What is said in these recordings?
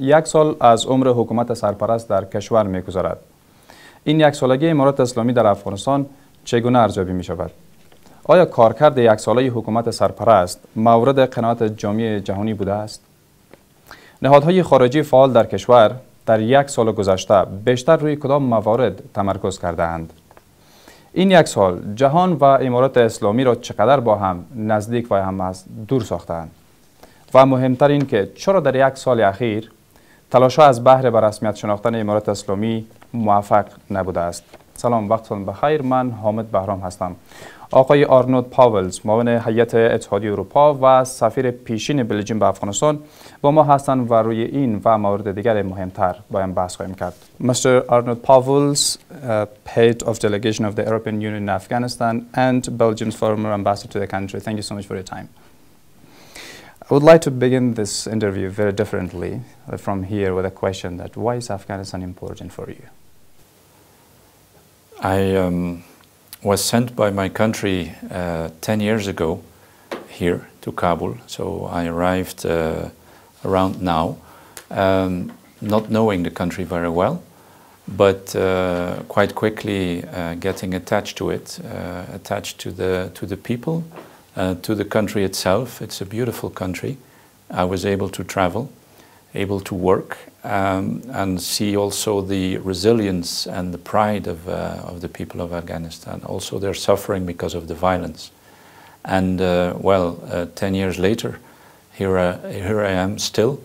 یک سال از عمر حکومت سرپرست در کشور میگذرد این یک سالگی امارات اسلامی در افغانستان چگونه ارزیابی می شود؟ آیا کارکرد یک ساله حکومت سرپرست مورد قناعت جامعه جهانی بوده است؟ نهادهای خارجی فعال در کشور در یک سال گذشته بیشتر روی کدام موارد تمرکز کرده اند؟ این یک سال جهان و امارات اسلامی را چقدر با هم نزدیک و هم از دور ساختند و مهمتر این که چرا در یک سال اخیر تلاش از بهر به رسمیت شناختن امارات اسلامی موفق نبوده است سلام وقتتون بخیر من حامد بهرام هستم آقای آرنولد پاولز معاون هیئت اتحادیه اروپا و سفیر پیشین بلژیم به افغانستان با ما هستند و روی این و موارد دیگر مهمتر با هم بحث خواهیم کرد. Mr. Arnold Pauwels, uh, head of delegation of the European Union in Afghanistan and Belgium's former ambassador to the country. Thank you so much for your time. I would like to begin this interview very differently from here with a question that why is Afghanistan important for you? I um, was sent by my country uh, 10 years ago here to Kabul. So I arrived uh, around now, um, not knowing the country very well, but uh, quite quickly uh, getting attached to it, uh, attached to the, to the people, uh, to the country itself. It's a beautiful country. I was able to travel, able to work, um, and see also the resilience and the pride of, uh, of the people of Afghanistan. Also, they're suffering because of the violence. And uh, well, uh, 10 years later, here, uh, here I am still,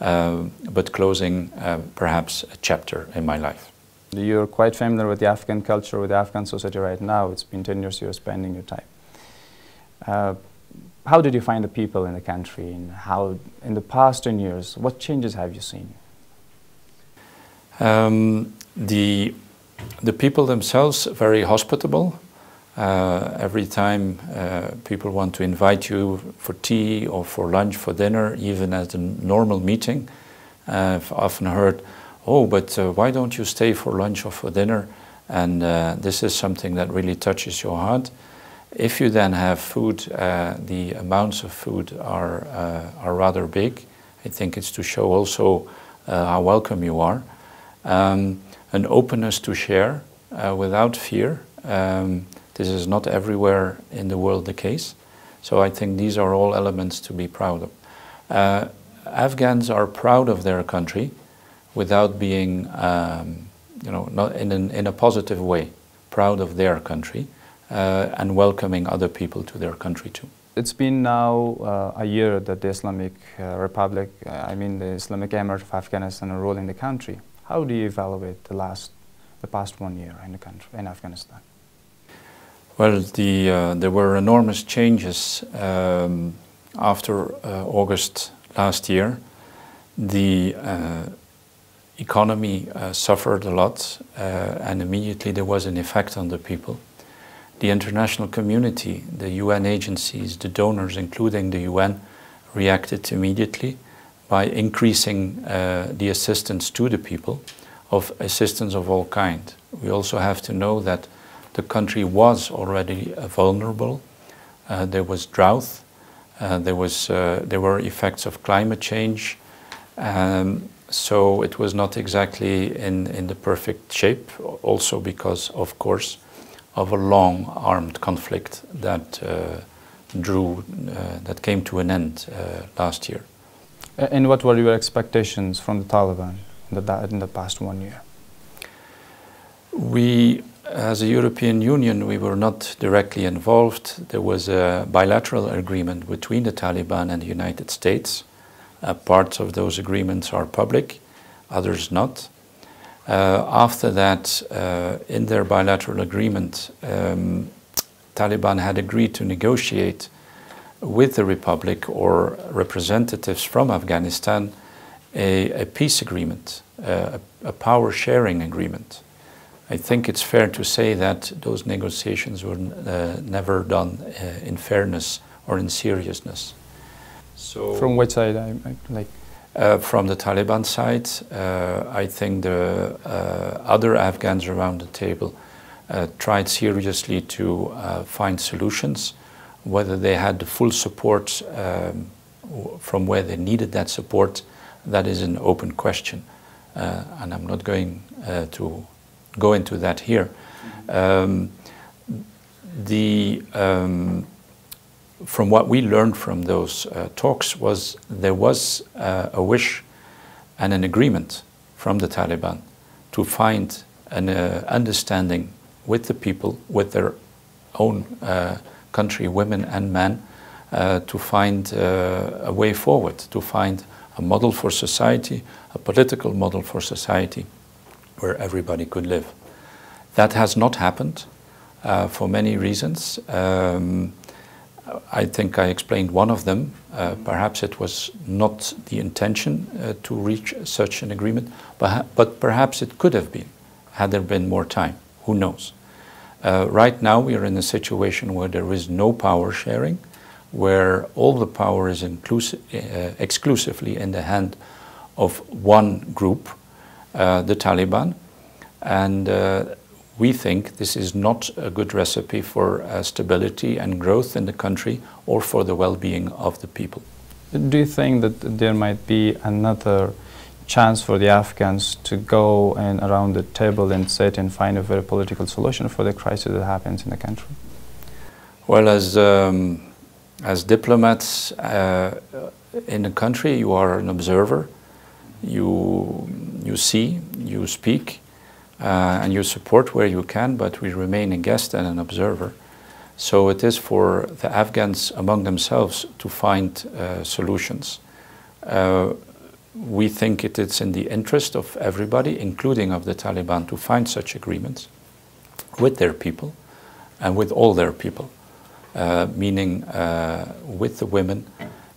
uh, but closing uh, perhaps a chapter in my life. You're quite familiar with the Afghan culture, with the Afghan society right now. It's been 10 years you're spending your time. How did you find the people in the country and how, in the past 10 years, what changes have you seen? Um, the, the people themselves very hospitable. Uh, every time uh, people want to invite you for tea or for lunch, for dinner, even at a normal meeting, uh, I've often heard, oh, but uh, why don't you stay for lunch or for dinner? And uh, this is something that really touches your heart. If you then have food, uh, the amounts of food are, are rather big. I think it's to show also how welcome you are um, an openness to share uh, without fear. Um, this is not everywhere in the world the case. So I think these are all elements to be proud of. Uh, Afghans are proud of their country without being, um, you know, not in, an, in a positive way, proud of their country uh, and welcoming other people to their country too. It's been now uh, a year that the Islamic uh, Republic, uh, I mean the Islamic Emirate of Afghanistan are ruling the country. How do you evaluate the last, the past one year in the country, in Afghanistan? Well, the, uh, there were enormous changes um, after uh, August last year. The uh, economy uh, suffered a lot, uh, and immediately there was an effect on the people. The international community, the UN agencies, the donors, including the UN, reacted immediately by increasing uh, the assistance to the people of assistance of all kind. We also have to know that the country was already uh, vulnerable. Uh, there was drought. Uh, there was uh, there were effects of climate change. Um, so it was not exactly in, in the perfect shape. Also because, of course, of a long armed conflict that uh, drew that came to an end last year. And what were your expectations from the Taliban in the, in the past one year? We, as a European Union, we were not directly involved. There was a bilateral agreement between the Taliban and the United States. Uh, parts of those agreements are public, others not. Uh, after that, uh, in their bilateral agreement, um, Taliban had agreed to negotiate with the Republic or representatives from Afghanistan a, a peace agreement, uh, a, a, power sharing agreement. I think it's fair to say that those negotiations were uh, never done uh, in fairness or in seriousness. So, from which side, I, I like? Uh, from the Taliban side, uh, I think the uh, other Afghans around the table tried seriously to find solutions whether they had the full support um, from where they needed that support, that is an open question. Uh, and I'm not going uh, to go into that here. Um, the, um, from what we learned from those uh, talks was there was uh, a wish and an agreement from the Taliban to find an uh, understanding with the people, with their own uh, country, women and men, uh, to find uh, a way forward, to find a model for society, a political model for society where everybody could live. That has not happened for many reasons. Um, I think I explained one of them. Uh, perhaps it was not the intention uh, to reach such an agreement, but, but perhaps it could have been had there been more time. Who knows? Uh, right now, we are in a situation where there is no power sharing, where all the power is uh, exclusively in the hand of one group, uh, the Taliban. And uh, we think this is not a good recipe for uh, stability and growth in the country or for the well being of the people. Do you think that there might be another chance for the Afghans to go and around the table and sit and find a very political solution for the crisis that happens in the country? Well, as um, as diplomats uh, in a country, you are an observer. You you see, you speak, and you support where you can, but we remain a guest and an observer. So it is for the Afghans among themselves to find uh, solutions. Uh, we think it is in the interest of everybody, including of the Taliban, to find such agreements with their people and with all their people, uh, meaning uh, with the women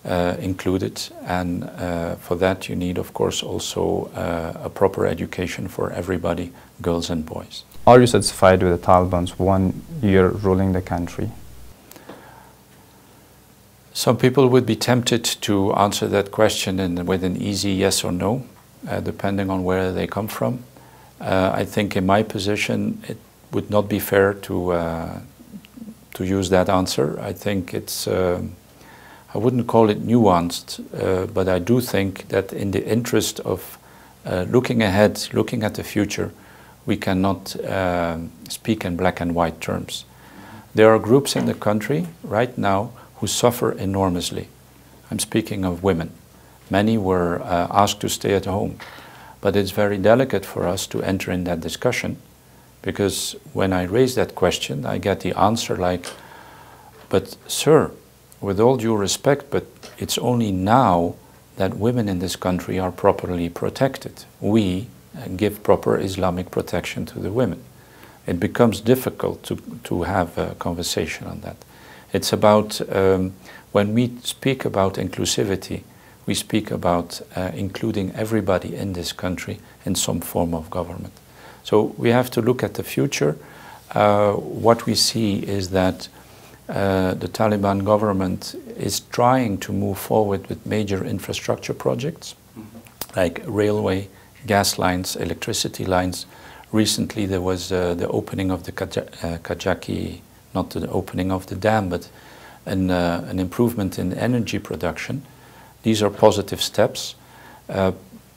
uh, included. And uh, for that, you need, of course, also uh, a proper education for everybody, girls and boys. Are you satisfied with the Taliban's one year ruling the country? Some people would be tempted to answer that question in, with an easy yes or no, uh, depending on where they come from. Uh, I think in my position, it would not be fair to uh, to use that answer. I think it's uh, I wouldn't call it nuanced, uh, but I do think that in the interest of uh, looking ahead, looking at the future, we cannot speak in black and white terms. There are groups in the country right now who suffer enormously. I'm speaking of women. Many were uh, asked to stay at home. But it's very delicate for us to enter in that discussion because when I raise that question, I get the answer like, but sir, with all due respect, but it's only now that women in this country are properly protected. We uh, give proper Islamic protection to the women. It becomes difficult to, to have a conversation on that. It's about um, when we speak about inclusivity, we speak about uh, including everybody in this country in some form of government. So we have to look at the future. Uh, what we see is that uh, the Taliban government is trying to move forward with major infrastructure projects mm -hmm. like railway, gas lines, electricity lines. Recently, there was uh, the opening of the uh, Kajaki not the opening of the dam, but an, uh, an improvement in energy production. These are positive steps. Uh,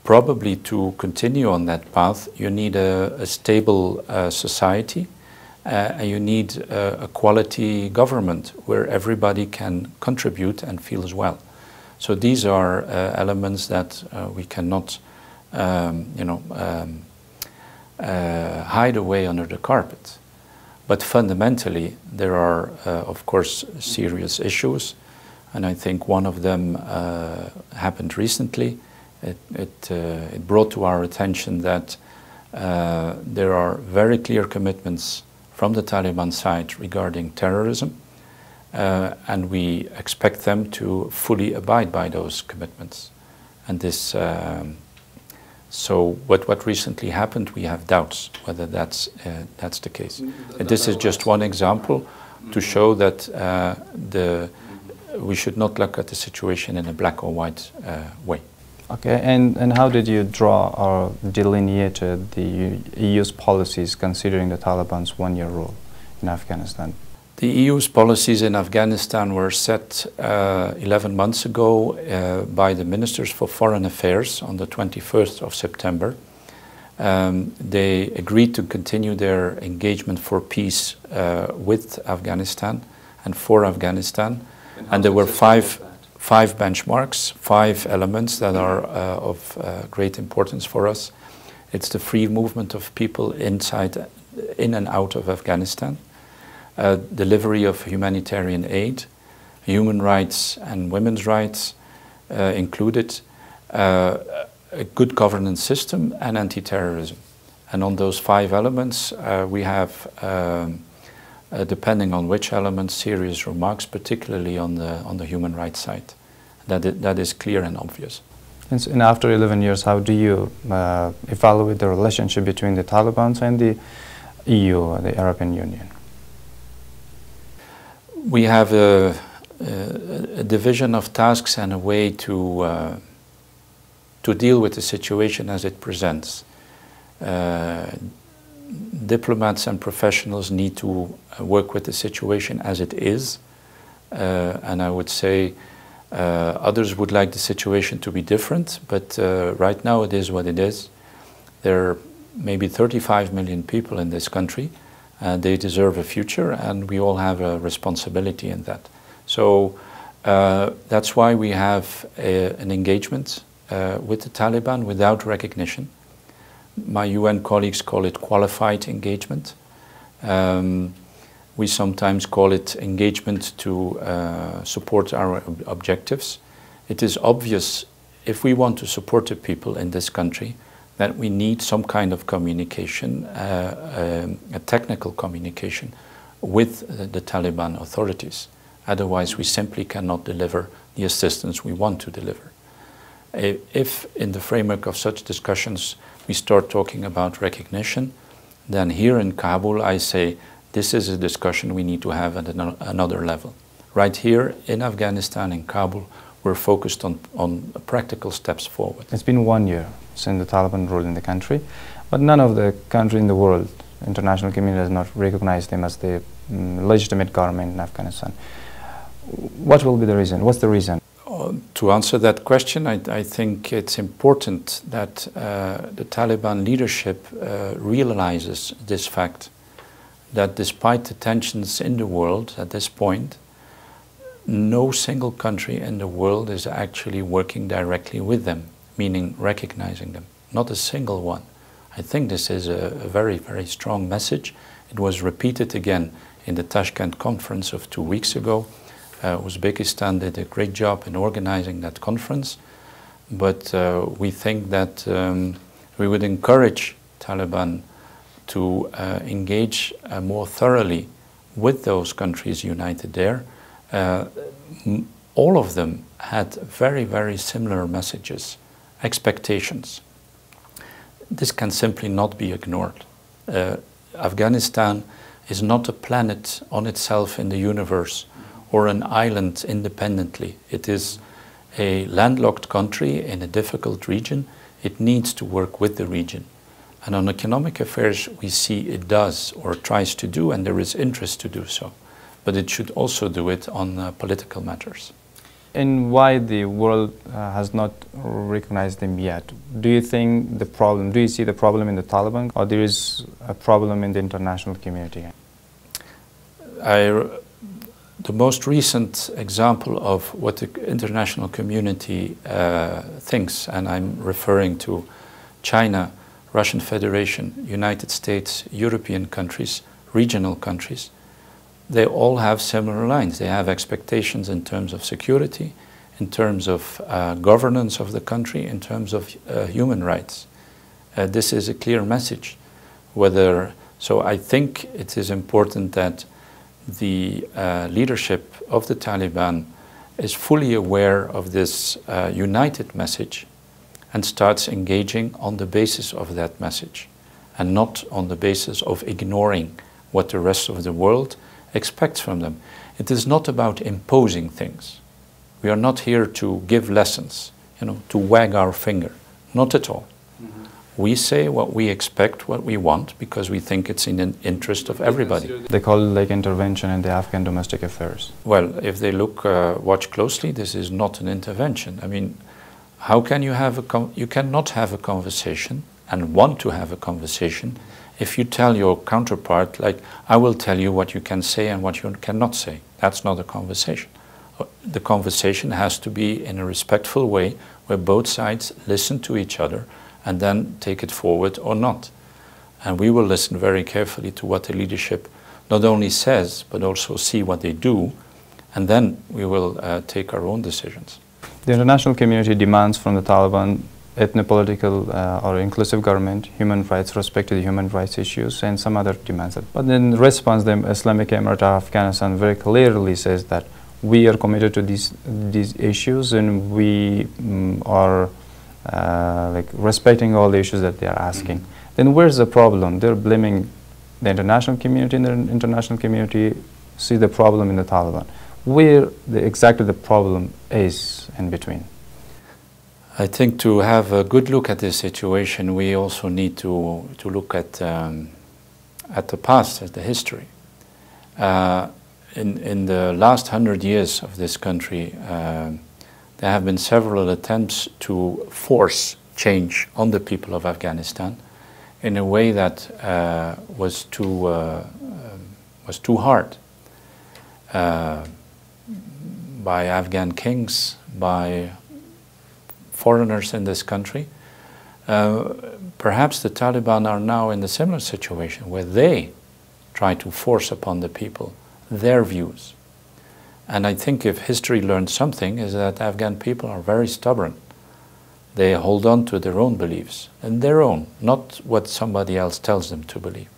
probably to continue on that path, you need a, a stable uh, society uh, and you need uh, a quality government where everybody can contribute and feel as well. So these are uh, elements that we cannot, um, you know, um, hide away under the carpet. But fundamentally, there are, uh, of course, serious issues. And I think one of them uh, happened recently. It, it, uh, it, brought to our attention that uh, there are very clear commitments from the Taliban side regarding terrorism. Uh, and we expect them to fully abide by those commitments. And this um, so what, what recently happened, we have doubts whether that's, uh, that's the case. Mm-hmm. This is just one example to show that uh, the, we should not look at the situation in a black or white uh, way. Okay, and, and how did you draw or delineate the EU's policies considering the Taliban's one-year rule in Afghanistan? The EU's policies in Afghanistan were set uh, 11 months ago uh, by the Ministers for Foreign Affairs on the 21st of September. Um, they agreed to continue their engagement for peace uh, with Afghanistan and for Afghanistan. And, and there were five, five benchmarks, five elements that are uh, of uh, great importance for us. It's the free movement of people inside, in and out of Afghanistan uh, delivery of humanitarian aid, human rights and women's rights included, a good governance system, and anti-terrorism. And on those five elements, uh, we have, um, uh, depending on which elements, serious remarks, particularly on the, on the human rights side. That, is, that is clear and obvious. And after 11 years, how do you uh, evaluate the relationship between the Taliban and the EU, the European Union? we have a, a, a, division of tasks and a way to uh, to deal with the situation as it presents. Diplomats and professionals need to uh, work with the situation as it is, uh, and I would say uh, others would like the situation to be different, but uh, right now it is what it is. There are maybe 35 million people in this country. Uh, they deserve a future, and we all have a responsibility in that. So uh, that's why we have a, an engagement with the Taliban without recognition. My UN colleagues call it qualified engagement. Um, we sometimes call it engagement to uh, support our ob objectives. It is obvious if we want to support the people in this country, that we need some kind of communication, uh, um, a technical communication with the, the Taliban authorities. Otherwise, we simply cannot deliver the assistance we want to deliver. If, in the framework of such discussions, we start talking about recognition, then here in Kabul, I say this is a discussion we need to have at another level. Right here in Afghanistan, in Kabul, we're focused on, on practical steps forward. It's been one year since the Taliban ruled in the country, but none of the country in the world, international community has not recognized them as the um, legitimate government in Afghanistan. What will be the reason? What's the reason? To answer that question, I, I think it's important that uh, the Taliban leadership uh, realizes this fact that despite the tensions in the world at this point, no single country in the world is actually working directly with them, meaning recognizing them. Not a single one. I think this is a, a very, very strong message. It was repeated again in the Tashkent conference of two weeks ago. Uh, Uzbekistan did a great job in organizing that conference, but uh, we think that um, we would encourage Taliban to uh, engage uh, more thoroughly with those countries united there uh, all of them had very, very similar messages, expectations. This can simply not be ignored. Uh, Afghanistan is not a planet on itself in the universe or an island independently. It is a landlocked country in a difficult region. It needs to work with the region. And on economic affairs, we see it does or tries to do, and there is interest to do so but it should also do it on uh, political matters. And why the world uh, has not recognized them yet? Do you think the problem, do you see the problem in the Taliban or there is a problem in the international community? I, the most recent example of what the international community uh, thinks, and I'm referring to China, Russian Federation, United States, European countries, regional countries, they all have similar lines. They have expectations in terms of security, in terms of uh, governance of the country, in terms of uh, human rights. Uh, this is a clear message. Whether so, I think it is important that the uh, leadership of the Taliban is fully aware of this uh, united message and starts engaging on the basis of that message and not on the basis of ignoring what the rest of the world expects from them. It is not about imposing things. We are not here to give lessons, you know, to wag our finger. Not at all. We say what we expect, what we want, because we think it's in the interest of everybody. They call it like intervention in the Afghan domestic affairs. Well, if they look, uh, watch closely, this is not an intervention. I mean, how can you have a you cannot have a conversation and want to have a conversation if you tell your counterpart like I will tell you what you can say and what you cannot say. That's not a conversation. Uh, The conversation has to be in a respectful way where both sides listen to each other and then take it forward or not. And we will listen very carefully to what the leadership not only says but also see what they do and then we will uh, take our own decisions. The international community demands from the Taliban ethno-political uh, or inclusive government, human rights, respect to the human rights issues, and some other demands. But in response, the Islamic Emirate of Afghanistan very clearly says that we are committed to these these issues and we mm, are uh, like respecting all the issues that they are asking. Then where's the problem? They're blaming the international community, and the international community see the problem in the Taliban. Where the, exactly the problem is in between? I think to have a good look at this situation, we also need to, to look at, um, at the past, at the history. Uh, in, in the last hundred years of this country, uh, there have been several attempts to force change on the people of Afghanistan in a way that uh, was, too, uh, um, was too hard. Uh, by Afghan kings, by foreigners in this country. Uh, perhaps the Taliban are now in a similar situation where they try to force upon the people their views. And I think if history learned something is that Afghan people are very stubborn. They hold on to their own beliefs, and their own, not what somebody else tells them to believe.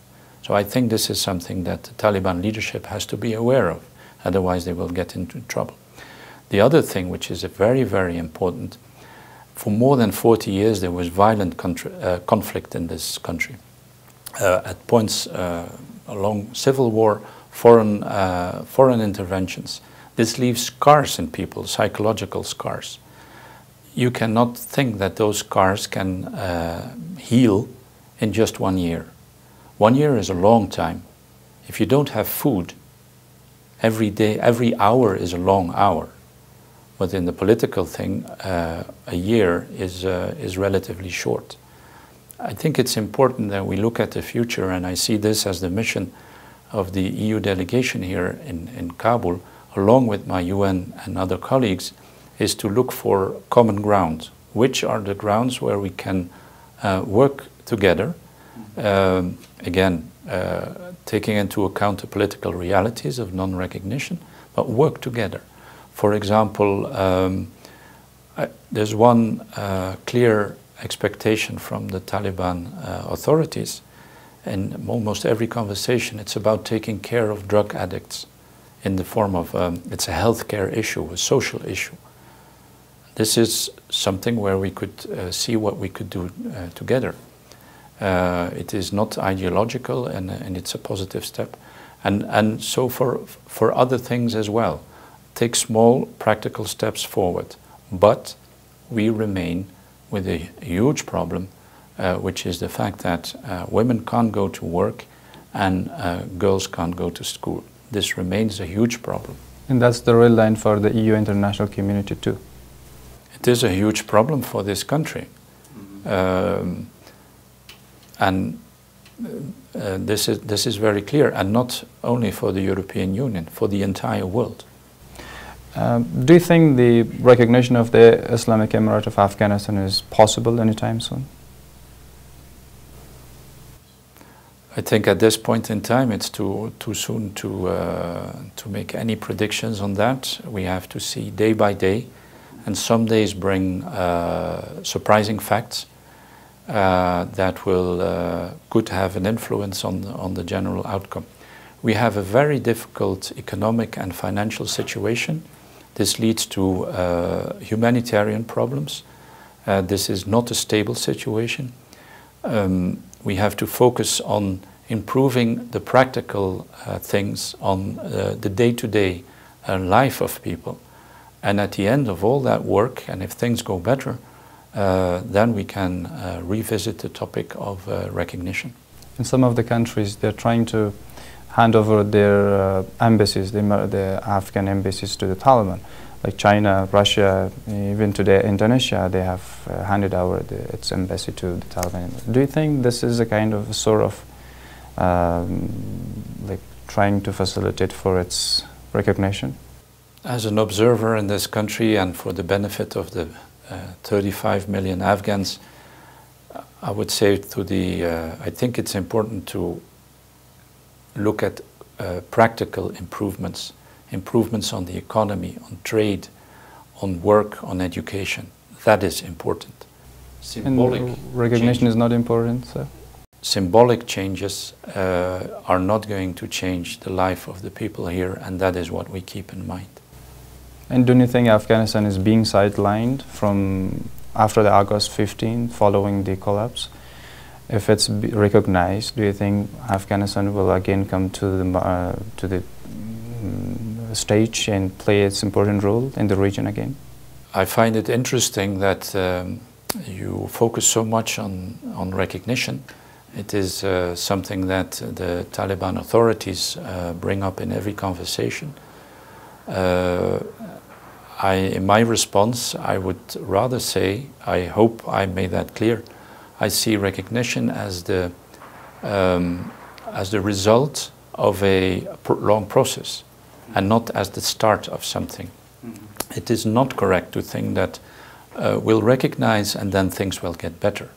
So I think this is something that the Taliban leadership has to be aware of, otherwise they will get into trouble. The other thing, which is very, very important, for more than 40 years there was violent uh, conflict in this country. Uh, at points uh, along civil war, foreign, uh, foreign interventions. This leaves scars in people, psychological scars. You cannot think that those scars can uh, heal in just one year. One year is a long time. If you don't have food, every day, every hour is a long hour. But in the political thing, uh, a year is, uh, is relatively short. I think it's important that we look at the future, and I see this as the mission of the EU delegation here in, in Kabul, along with my UN and other colleagues, is to look for common ground. Which are the grounds where we can uh, work together? Um, again, uh, taking into account the political realities of non recognition, but work together. For example, um, I, there's one uh, clear expectation from the Taliban uh, authorities. In almost every conversation, it's about taking care of drug addicts in the form of um, it's a healthcare issue, a social issue. This is something where we could uh, see what we could do uh, together. Uh, it is not ideological and, and it's a positive step. And, and so for, for other things as well take small practical steps forward. But we remain with a huge problem, uh, which is the fact that uh, women can't go to work and uh, girls can't go to school. This remains a huge problem. And that's the red line for the EU international community too. It is a huge problem for this country. Um, and uh, this, is, this is very clear, and not only for the European Union, for the entire world. Um, do you think the recognition of the Islamic Emirate of Afghanistan is possible anytime soon? I think at this point in time it's too too soon to uh, to make any predictions on that. We have to see day by day, and some days bring uh, surprising facts uh, that will uh, could have an influence on the, on the general outcome. We have a very difficult economic and financial situation this leads to uh, humanitarian problems. Uh, this is not a stable situation. Um, we have to focus on improving the practical uh, things on uh, the day-to-day -day, life of people. And at the end of all that work, and if things go better, uh, then we can uh, revisit the topic of uh, recognition. In some of the countries, they're trying to hand over their uh, embassies, the, the Afghan embassies, to the Taliban. Like China, Russia, even today Indonesia, they have uh, handed over the, its embassy to the Taliban. Do you think this is a kind of a sort of um, like trying to facilitate for its recognition? As an observer in this country and for the benefit of the uh, 35 million Afghans, I would say to the, uh, I think it's important to look at uh, practical improvements, improvements on the economy, on trade, on work, on education. That is important. Symbolic and recognition change. is not important, sir? Symbolic changes uh, are not going to change the life of the people here, and that is what we keep in mind. And don't you think Afghanistan is being sidelined from after the August 15, following the collapse? If it's recognized, do you think Afghanistan will again come to the uh, to the um, stage and play its important role in the region again? I find it interesting that um, you focus so much on on recognition. It is uh, something that the Taliban authorities uh, bring up in every conversation. Uh, I, in my response, I would rather say, I hope I made that clear, I see recognition as the, um, as the result of a long process and not as the start of something. Mm -hmm. It is not correct to think that uh, we'll recognize and then things will get better.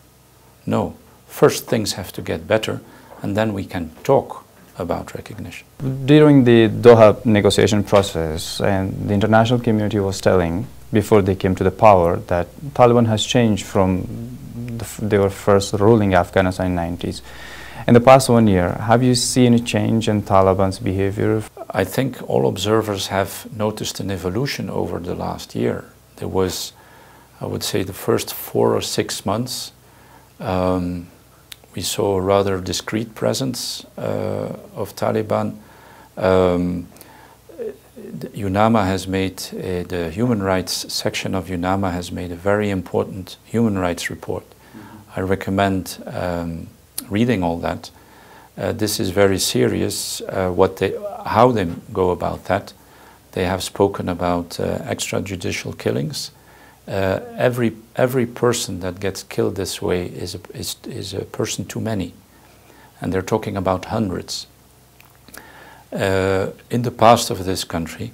No, first things have to get better and then we can talk about recognition. During the Doha negotiation process, and the international community was telling before they came to the power that Taliban has changed from the they were first ruling Afghanistan in the 90s. In the past one year, have you seen a change in Taliban's behavior? I think all observers have noticed an evolution over the last year. There was, I would say, the first four or six months. Um, we saw a rather discreet presence uh, of Taliban. Um, UNAMA has made, uh, the human rights section of UNAMA has made a very important human rights report. Mm -hmm. I recommend um, reading all that. Uh, this is very serious, uh, what they, how they go about that. They have spoken about uh, extrajudicial killings, uh, every every person that gets killed this way is a, is, is a person too many, and they're talking about hundreds. Uh, in the past of this country,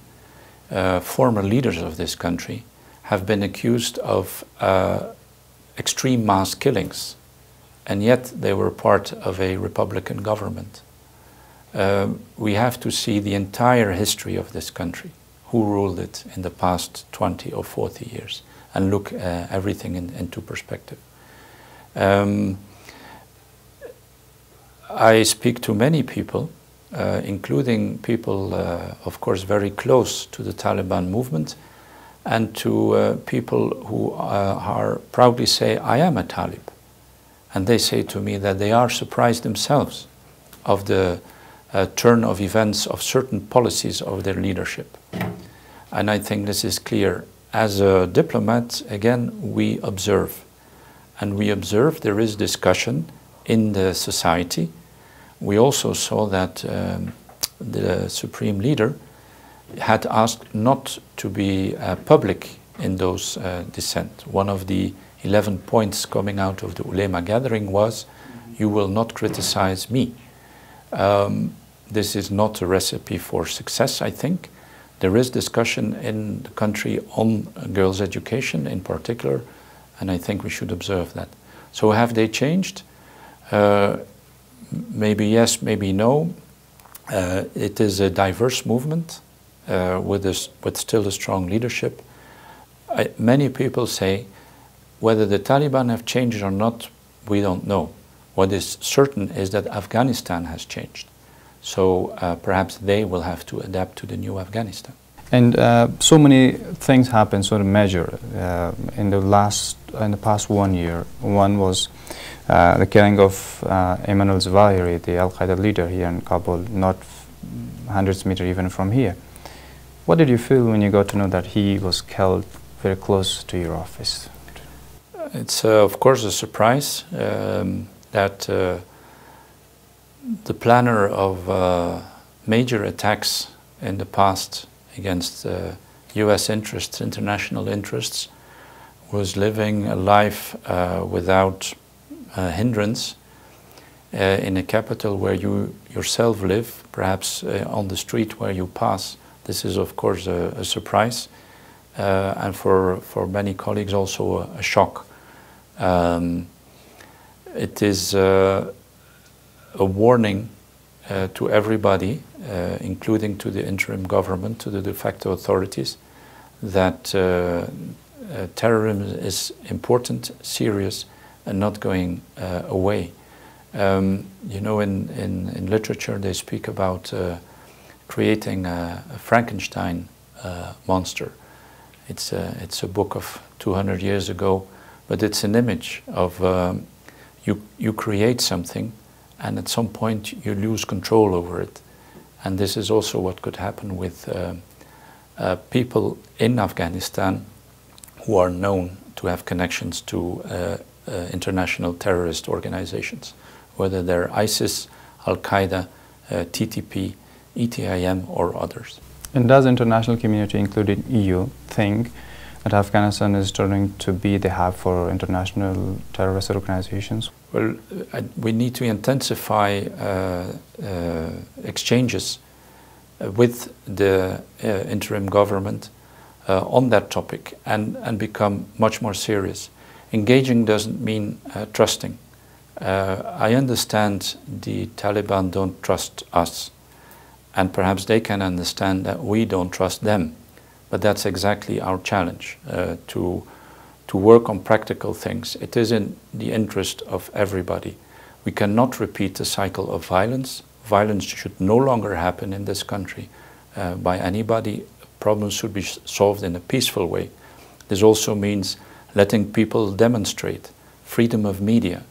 uh, former leaders of this country have been accused of uh, extreme mass killings, and yet they were part of a Republican government. Um, we have to see the entire history of this country, who ruled it in the past 20 or 40 years and look uh, everything in, into perspective. Um, I speak to many people, uh, including people, uh, of course, very close to the Taliban movement, and to uh, people who uh, are proudly say, I am a Talib. And they say to me that they are surprised themselves of the uh, turn of events of certain policies of their leadership. And I think this is clear as a diplomat, again, we observe. And we observe there is discussion in the society. We also saw that um, the supreme leader had asked not to be uh, public in those uh, dissent. One of the 11 points coming out of the ulema gathering was, you will not criticize me. Um, this is not a recipe for success, I think. There is discussion in the country on girls' education in particular, and I think we should observe that. So have they changed? Uh, maybe yes, maybe no. Uh, it is a diverse movement uh, with, a, with still a strong leadership. I, many people say whether the Taliban have changed or not, we don't know. What is certain is that Afghanistan has changed. So uh, perhaps they will have to adapt to the new Afghanistan. And uh, so many things happened, sort of measure uh, in the last, in the past one year. One was uh, the killing of uh, Ayman al-Zawahiri, the Al-Qaeda leader here in Kabul, not hundreds of meters even from here. What did you feel when you got to know that he was killed very close to your office? it's uh, of course a surprise um, that uh, the planner of uh, major attacks in the past against U.S. interests, international interests, was living a life uh, without uh, hindrance uh, in a capital where you yourself live, perhaps on the street where you pass. This is, of course, a, a surprise, and for, for many colleagues also a, a shock. Um, it is uh, a warning uh, to everybody, uh, including to the interim government, to the de facto authorities, that uh, uh, terrorism is important, serious, and not going uh, away. Um, you know, in, in, in, literature, they speak about creating a, a Frankenstein monster. It's a, it's a book of 200 years ago but it's an image of um, you, you create something and at some point you lose control over it. And this is also what could happen with uh, uh, people in Afghanistan who are known to have connections to uh, uh international terrorist organizations, whether they're ISIS, Al Qaeda, uh, TTP, ETIM, or others. And does international community, including EU, think that Afghanistan is turning to be the hub for international terrorist organizations? Well, uh, we need to intensify uh, uh, exchanges uh, with the interim government on that topic and, and become much more serious. Engaging doesn't mean trusting. I understand the Taliban don't trust us, and perhaps they can understand that we don't trust them. But that's exactly our challenge uh, to, to work on practical things. It is in the interest of everybody. We cannot repeat the cycle of violence. Violence should no longer happen in this country uh, by anybody. Problems should be solved in a peaceful way. This also means letting people demonstrate, freedom of media.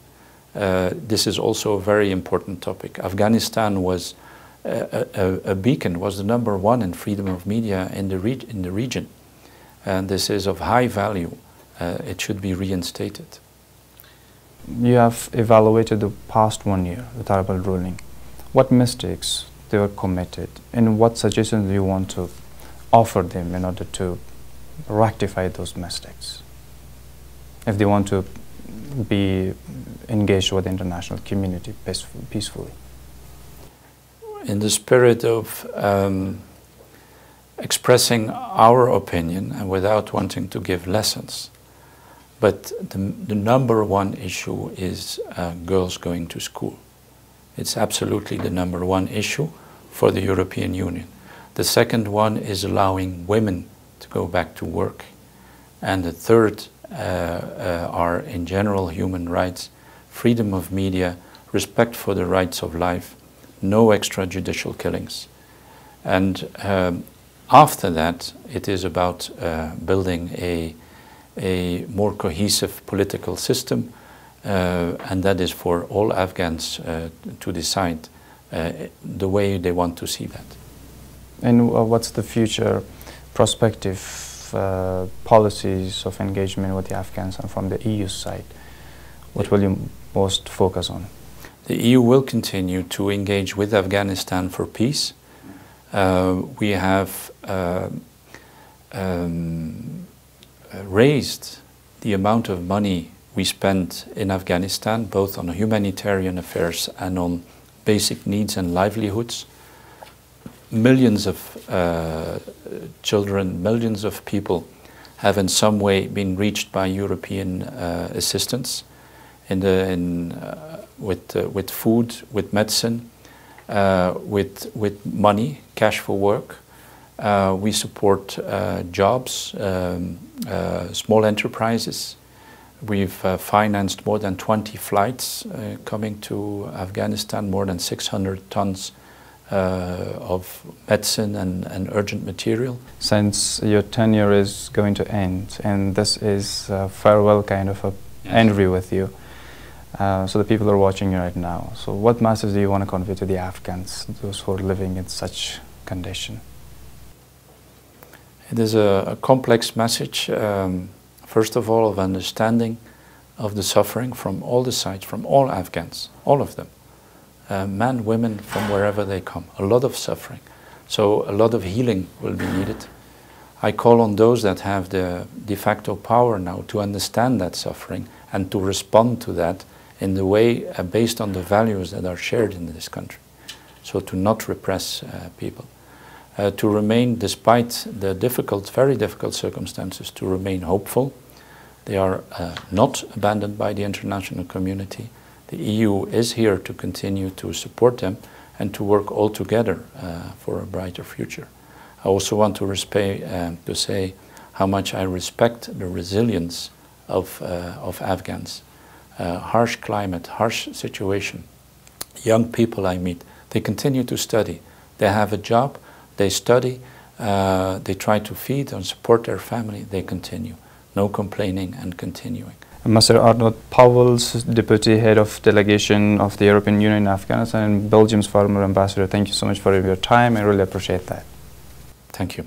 Uh, this is also a very important topic. Afghanistan was a, a, a, beacon was the number one in freedom of media in the, in the region. And this is of high value. Uh, it should be reinstated. You have evaluated the past one year, the Taliban ruling. What mistakes they were committed and what suggestions do you want to offer them in order to rectify those mistakes? If they want to be engaged with the international community peacefully in the spirit of um, expressing our opinion and without wanting to give lessons. But the, the number one issue is uh, girls going to school. It's absolutely the number one issue for the European Union. The second one is allowing women to go back to work. And the third uh, uh, are, in general, human rights, freedom of media, respect for the rights of life, no extrajudicial killings. And um, after that, it is about uh, building a, a more cohesive political system, uh, and that is for all Afghans uh, to decide uh, the way they want to see that. And uh, what's the future prospective uh, policies of engagement with the Afghans and from the EU side? What will you most focus on? The EU will continue to engage with Afghanistan for peace. Uh, we have uh, um, raised the amount of money we spend in Afghanistan, both on humanitarian affairs and on basic needs and livelihoods. Millions of uh, children, millions of people have in some way been reached by European uh, assistance. In the, in, uh, with, uh, with food, with medicine, uh, with, with money, cash for work. Uh, we support uh, jobs, um, uh, small enterprises. We've uh, financed more than 20 flights coming to Afghanistan, more than 600 tons of medicine and, and urgent material. Since your tenure is going to end, and this is a farewell kind of a yes. entry with you, uh, so the people are watching you right now. So what message do you want to convey to the Afghans, those who are living in such condition? It is a, a complex message, um, first of all, of understanding of the suffering from all the sides, from all Afghans, all of them. Uh, men, women, from wherever they come. A lot of suffering. So a lot of healing will be needed. I call on those that have the de facto power now to understand that suffering and to respond to that in the way uh, based on the values that are shared in this country. So to not repress uh, people. Uh, to remain, despite the difficult, very difficult circumstances, to remain hopeful. They are uh, not abandoned by the international community. The EU is here to continue to support them and to work all together uh, for a brighter future. I also want to, uh, to say how much I respect the resilience of, uh, of Afghans. Uh, harsh climate, harsh situation. Young people I meet, they continue to study. They have a job, they study, uh, they try to feed and support their family, they continue. No complaining and continuing. Mr. Arnout Pauwels, Deputy Head of Delegation of the European Union in Afghanistan and Belgium's former ambassador, thank you so much for your time. I really appreciate that. Thank you.